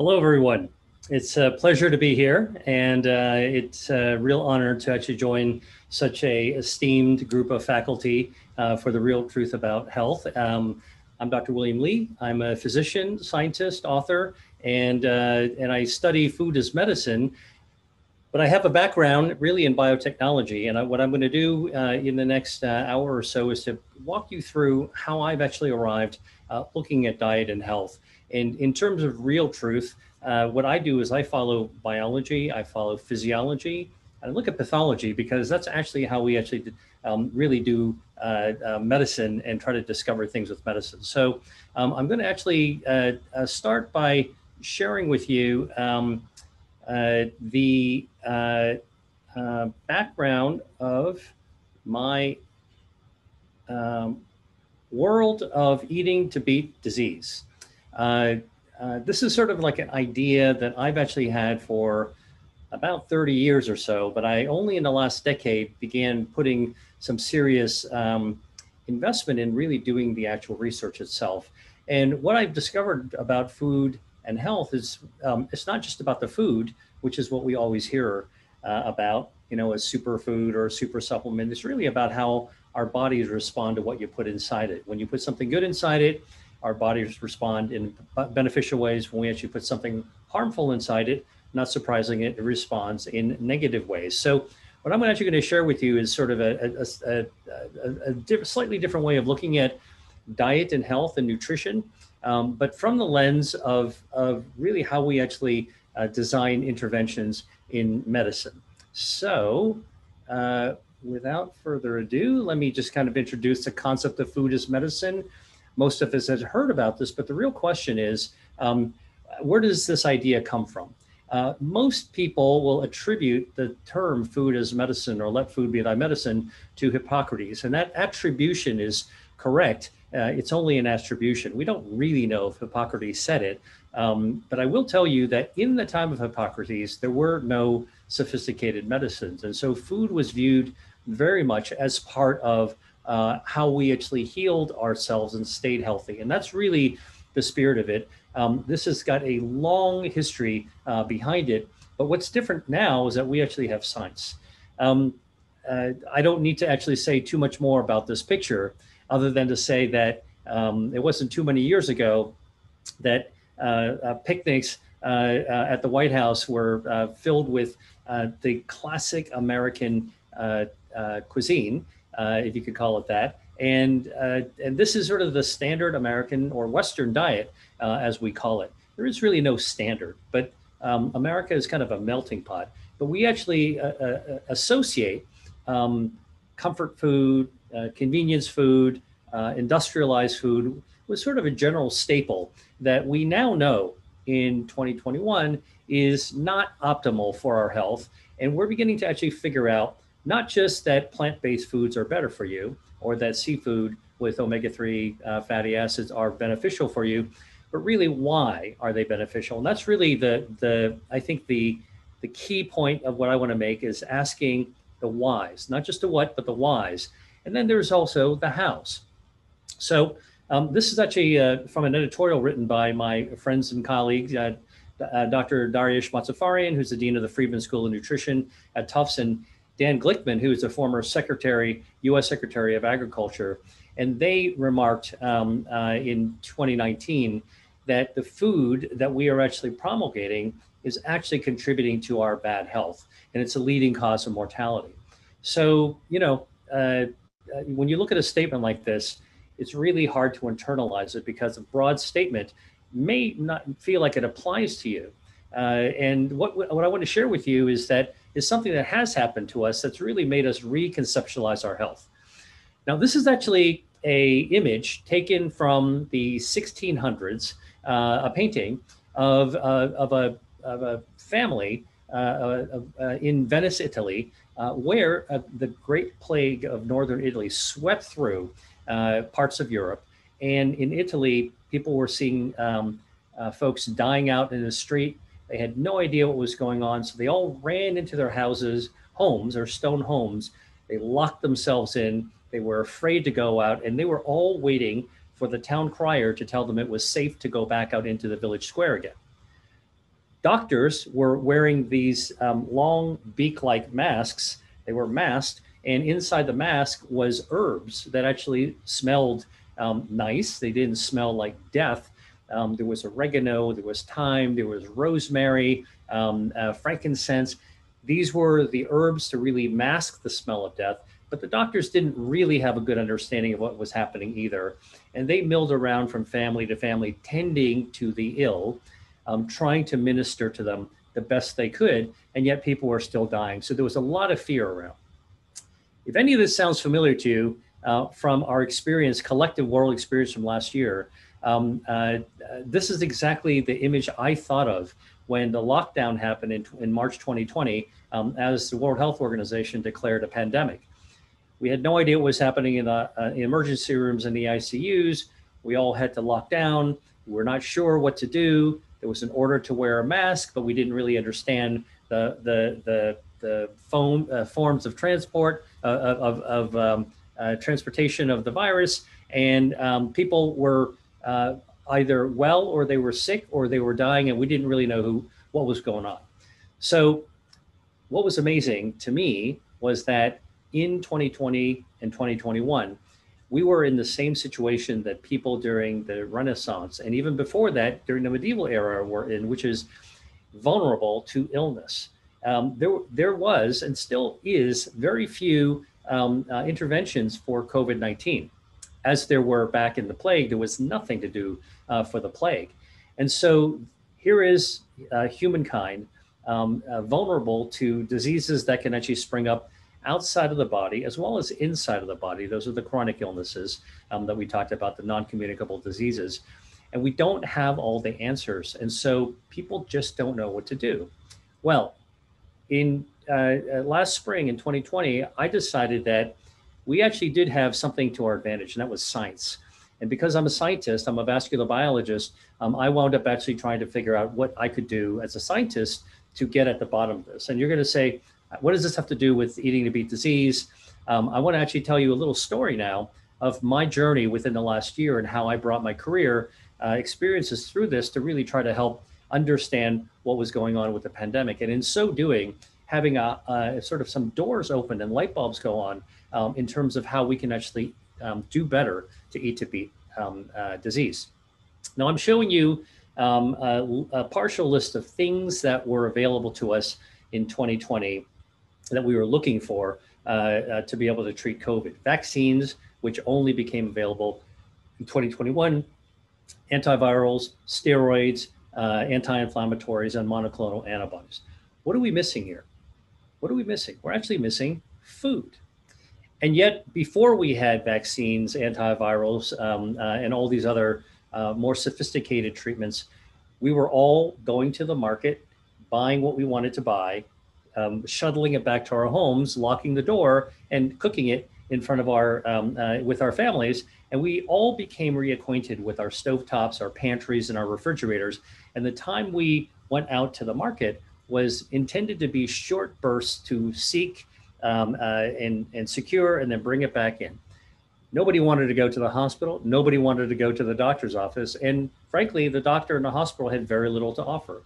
Hello, everyone. It's a pleasure to be here, and uh, it's a real honor to actually join such a esteemed group of faculty uh, for the real truth about health. Um, I'm Dr. William Li. I'm a physician, scientist, author, and uh, and I study food as medicine. But I have a background really in biotechnology, and I, what I'm going to do uh, in the next uh, hour or so is to walk you through how I've actually arrived uh, looking at diet and health. And in terms of real truth, uh, what I do is I follow biology, I follow physiology, I look at pathology because that's actually how we actually um, really do uh, uh, medicine and try to discover things with medicine. So um, I'm going to actually uh, uh, start by sharing with you um, uh, the background of my um, world of eating to beat disease. Uh, uh, this is sort of like an idea that I've actually had for about 30 years or so, but I only in the last decade began putting some serious um, investment in really doing the actual research itself. And what I've discovered about food and health is um, it's not just about the food, which is what we always hear uh, about, you know, a superfood or a super supplement. It's really about how our bodies respond to what you put inside it. When you put something good inside it, our bodies respond in beneficial ways. When we actually put something harmful inside it, not surprising, it responds in negative ways. So, what I'm actually going to share with you is sort of a, a, a, a slightly different way of looking at diet and health and nutrition, um, but from the lens of, of really how we actually uh, design interventions in medicine. So, uh, without further ado, let me just kind of introduce the concept of food as medicine. Most of us have heard about this, but the real question is um, where does this idea come from? Uh, most people will attribute the term food as medicine or let food be thy medicine to Hippocrates, and that attribution is correct. Uh, it's only an attribution. We don't really know if Hippocrates said it, um, but I will tell you that in the time of Hippocrates, there were no sophisticated medicines. And so food was viewed very much as part of uh, how we actually healed ourselves and stayed healthy. And that's really the spirit of it. Um, this has got a long history uh, behind it. But what's different now is that we actually have science. Um, uh, I don't need to actually say too much more about this picture, other than to say that um, it wasn't too many years ago that uh, uh, picnics uh, at the White House were filled with the classic American cuisine, uh, if you could call it that. And, uh, and this is sort of the standard American or Western diet, uh, as we call it. There is really no standard, but um, America is kind of a melting pot. But we actually associate um, comfort food, convenience food, industrialized food with sort of a general staple that we now know in 2021 is not optimal for our health. And we're beginning to actually figure out not just that plant-based foods are better for you or that seafood with omega-3 uh, fatty acids are beneficial for you, but really why are they beneficial? And that's really the the I think the the key point of what I want to make is asking the whys, not just the what, but the whys. And then there's also the hows. So um, this is actually uh, from an editorial written by my friends and colleagues, uh, uh, Dr. Dariush Mozaffarian, who's the dean of the Friedman School of Nutrition at Tufts, and Dan Glickman, who is a former Secretary, U.S. Secretary of Agriculture, and they remarked um, uh, in 2019 that the food that we are actually promulgating is actually contributing to our bad health, and it's a leading cause of mortality. So, you know, uh, uh when you look at a statement like this, it's really hard to internalize it because a broad statement may not feel like it applies to you. Uh, and what, what I want to share with you is that is something that has happened to us that's really made us reconceptualize our health. Now, this is actually a image taken from the 1600s, uh, a painting of, uh, of, a, of a family uh, uh, in Venice, Italy, uh, where the Great Plague of Northern Italy swept through parts of Europe. And in Italy, people were seeing um, folks dying out in the street they had no idea what was going on. So they all ran into their houses, homes or stone homes. They locked themselves in. They were afraid to go out and they were all waiting for the town crier to tell them it was safe to go back out into the village square again. doctors were wearing these um, long beak-like masks. They were masked, and inside the mask was herbs that actually smelled um, nice. They didn't smell like death. Um, there was oregano, there was thyme, there was rosemary, um, uh, frankincense. These were the herbs to really mask the smell of death. But the doctors didn't really have a good understanding of what was happening either. And they milled around from family to family, tending to the ill, um, trying to minister to them the best they could. And yet people were still dying. So there was a lot of fear around. If any of this sounds familiar to you uh, from our experience, collective world experience from last year, um, uh, this is exactly the image I thought of when the lockdown happened in, in March 2020 um, as the World Health Organization declared a pandemic. We had no idea what was happening in the uh, emergency rooms and the ICUs. We all had to lock down. We're not sure what to do. There was an order to wear a mask, but we didn't really understand the the the the phone, uh, forms of transport uh, of of um, uh, transportation of the virus, and um, people were uh, either well or they were sick or they were dying, and we didn't really know who what was going on. So, what was amazing to me was that in 2020 and 2021, we were in the same situation that people during the Renaissance and even before that, during the medieval era, were in, which is vulnerable to illness. Um, there, there was and still is very few um, uh, interventions for COVID 19. As there were back in the plague, there was nothing to do uh, for the plague. And so here is uh, humankind um, uh, vulnerable to diseases that can actually spring up outside of the body as well as inside of the body. Those are the chronic illnesses um, that we talked about, the non communicable diseases. And we don't have all the answers. And so people just don't know what to do. Well, in uh, uh last spring in 2020, I decided that we actually did have something to our advantage, and that was science. And because I'm a scientist, I'm a vascular biologist, um, I wound up actually trying to figure out what I could do as a scientist to get at the bottom of this. And you're going to say, what does this have to do with eating to beat disease? Um, I want to actually tell you a little story now of my journey within the last year and how I brought my career uh, experiences through this to really try to help understand what was going on with the pandemic. And in so doing, having a, a sort of some doors open and light bulbs go on um, in terms of how we can actually um, do better to eat to beat um, uh, disease. Now, I'm showing you um, a, a partial list of things that were available to us in 2020 that we were looking for uh, uh, to be able to treat COVID. Vaccines, which only became available in 2021, antivirals, steroids, uh, anti-inflammatories, and monoclonal antibodies. What are we missing here? What are we missing? We're actually missing food. And yet, before we had vaccines, antivirals, um, uh, and all these other uh, more sophisticated treatments, we were all going to the market, buying what we wanted to buy, um, shuttling it back to our homes, locking the door, and cooking it in front of our um, uh, with our families. And we all became reacquainted with our stovetops, our pantries, and our refrigerators. And the time we went out to the market was intended to be short bursts to seek um, uh, and, and secure and then bring it back in. Nobody wanted to go to the hospital. Nobody wanted to go to the doctor's office. And frankly, the doctor in the hospital had very little to offer.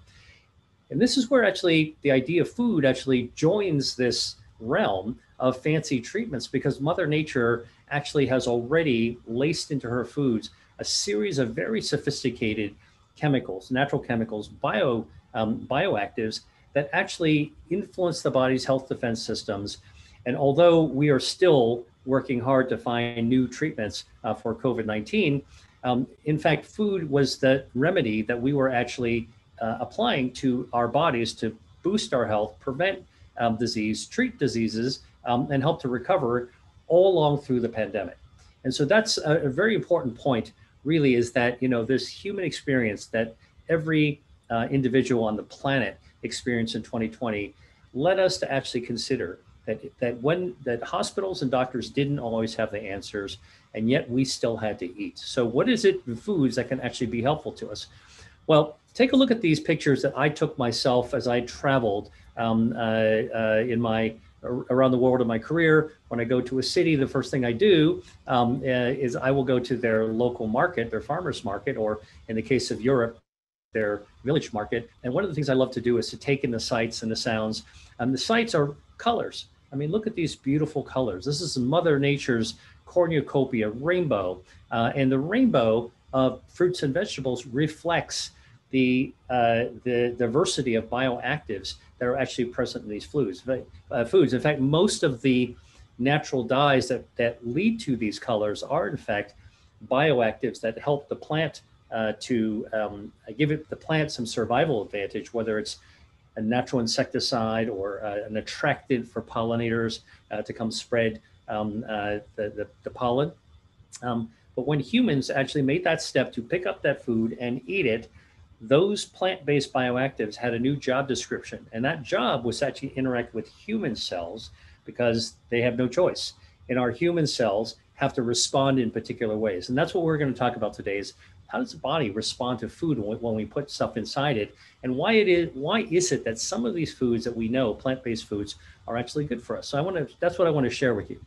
And this is where actually the idea of food actually joins this realm of fancy treatments because Mother Nature actually has already laced into her foods a series of very sophisticated chemicals, natural chemicals, bio um, bioactives that actually influence the body's health defense systems. And although we are still working hard to find new treatments uh, for COVID 19, um, in fact, food was the remedy that we were actually uh, applying to our bodies to boost our health, prevent um, disease, treat diseases, um, and help to recover all along through the pandemic. And so that's a, a, very important point, really, is that, you know, this human experience that every uh, individual on the planet experienced in 2020 led us to actually consider that, that when that hospitals and doctors didn't always have the answers, and yet we still had to eat. So what is it in foods that can actually be helpful to us? Well, take a look at these pictures that I took myself as I traveled um, uh, uh, in my around the world in my career. When I go to a city, the first thing I do um, uh, is I will go to their local market, their farmers market, or in the case of Europe, their village market. And one of the things I love to do is to take in the sights and the sounds. And the sights are colors. I mean, look at these beautiful colors. This is Mother Nature's cornucopia rainbow. Uh, and the rainbow of fruits and vegetables reflects the, uh, the diversity of bioactives that are actually present in these foods. Uh, foods. In fact, most of the natural dyes that, that lead to these colors are in fact bioactives that help the plant uh, to um, give it the plant some survival advantage, whether it's a natural insecticide or uh, an attractant for pollinators uh, to come spread um, uh, the, the, the, pollen. Um, but when humans actually made that step to pick up that food and eat it, those plant-based bioactives had a new job description. And that job was actually interact with human cells because they have no choice. And our human cells have to respond in particular ways. And that's what we're going to talk about today is how does the body respond to food when we put stuff inside it? And why it is why is it that some of these foods that we know plant-based foods are actually good for us? So i want to that's what i want to share with you